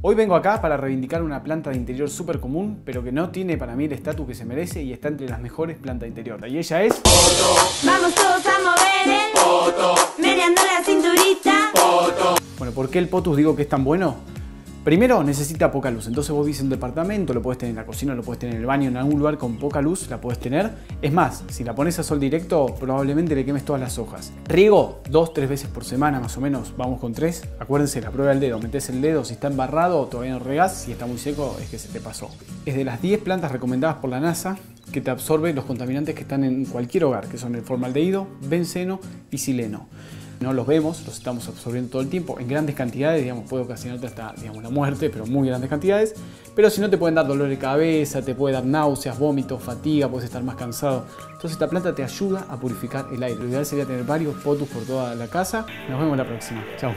Hoy vengo acá para reivindicar una planta de interior súper común, pero que no tiene para mí el estatus que se merece y está entre las mejores plantas de interior. Y ella es... Vamos todos a mover el poto, meneando la cinturita. Bueno, ¿por qué el potus digo que es tan bueno? Primero, necesita poca luz. Entonces vos en un departamento, lo puedes tener en la cocina, lo puedes tener en el baño, en algún lugar con poca luz, la puedes tener. Es más, si la pones a sol directo, probablemente le quemes todas las hojas. Riego dos, tres veces por semana más o menos, vamos con tres. Acuérdense, la prueba del dedo, metés el dedo, si está embarrado, todavía no regás, si está muy seco, es que se te pasó. Es de las 10 plantas recomendadas por la NASA que te absorbe los contaminantes que están en cualquier hogar, que son el formaldehído, benceno y sileno. No los vemos, los estamos absorbiendo todo el tiempo en grandes cantidades, digamos, puede ocasionarte hasta digamos, la muerte, pero muy grandes cantidades. Pero si no, te pueden dar dolor de cabeza, te puede dar náuseas, vómitos, fatiga, puedes estar más cansado. Entonces, esta planta te ayuda a purificar el aire. Lo ideal sería tener varios potus por toda la casa. Nos vemos la próxima. Chao.